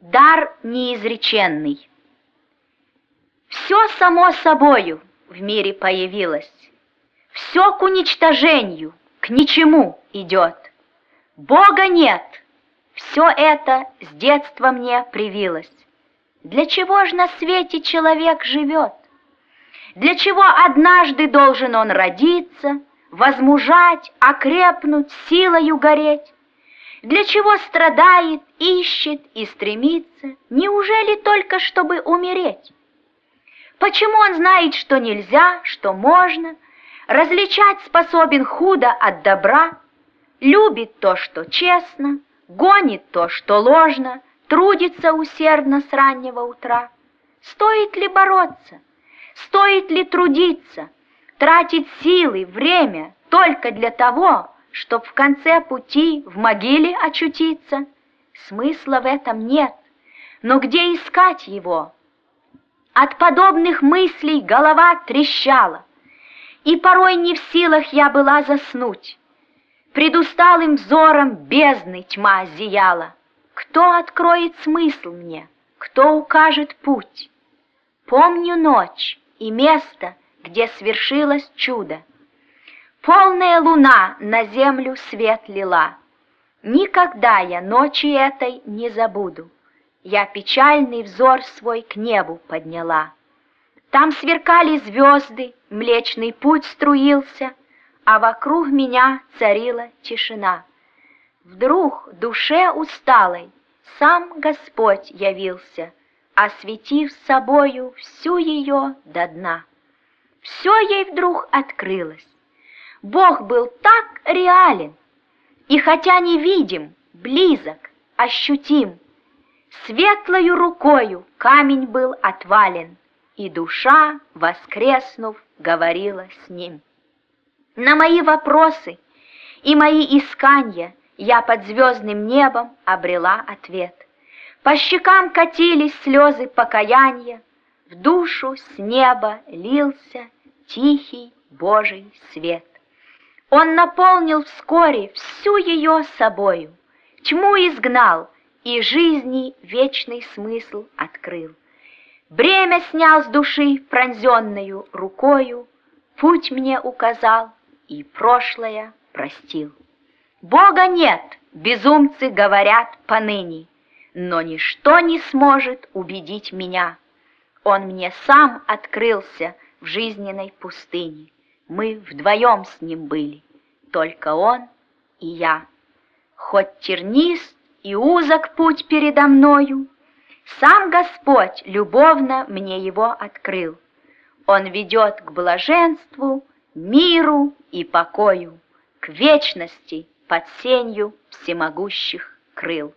Дар неизреченный. Все само собою в мире появилось, Все к уничтожению, к ничему идет. Бога нет, все это с детства мне привилось. Для чего ж на свете человек живет? Для чего однажды должен он родиться, Возмужать, окрепнуть, силою гореть? Для чего страдает, ищет и стремится? Неужели только чтобы умереть? Почему он знает, что нельзя, что можно, Различать способен худо от добра, Любит то, что честно, гонит то, что ложно, Трудится усердно с раннего утра? Стоит ли бороться? Стоит ли трудиться? Тратить силы, время только для того, чтоб в конце пути в могиле очутиться. Смысла в этом нет, но где искать его? От подобных мыслей голова трещала, и порой не в силах я была заснуть. Пред усталым взором бездны тьма зияла. Кто откроет смысл мне, кто укажет путь? Помню ночь и место, где свершилось чудо. Полная луна на землю свет лила. Никогда я ночи этой не забуду. Я печальный взор свой к небу подняла. Там сверкали звезды, млечный путь струился, А вокруг меня царила тишина. Вдруг душе усталой сам Господь явился, Осветив собою всю ее до дна. Все ей вдруг открылось. Бог был так реален, и хотя не видим, близок, ощутим, Светлою рукою камень был отвален, И душа, воскреснув, говорила с ним. На мои вопросы и мои искания Я под звездным небом обрела ответ. По щекам катились слезы покаяния, В душу с неба лился тихий Божий свет. Он наполнил вскоре всю ее собою, Тьму изгнал и жизни вечный смысл открыл. Бремя снял с души пронзенную рукою, Путь мне указал и прошлое простил. Бога нет, безумцы говорят поныне, Но ничто не сможет убедить меня. Он мне сам открылся в жизненной пустыне. Мы вдвоем с ним были, только он и я. Хоть тернист и узок путь передо мною, Сам Господь любовно мне его открыл. Он ведет к блаженству, миру и покою, К вечности под сенью всемогущих крыл.